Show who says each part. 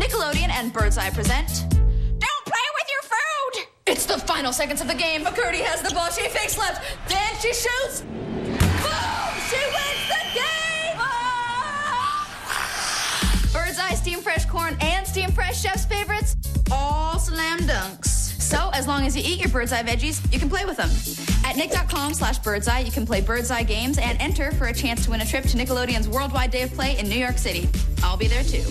Speaker 1: Nickelodeon and Birdseye present. Don't play with your food! It's the final seconds of the game. McCurdy has the ball. She fakes left. Then she shoots. Boom! She wins the game! Ah! Birdseye Steam Fresh Corn and Steam Fresh Chef's favorites, all slam dunks. So, as long as you eat your Birdseye veggies, you can play with them. At nick.com slash birdseye, you can play Birdseye games and enter for a chance to win a trip to Nickelodeon's Worldwide Day of Play in New York City. I'll be there too.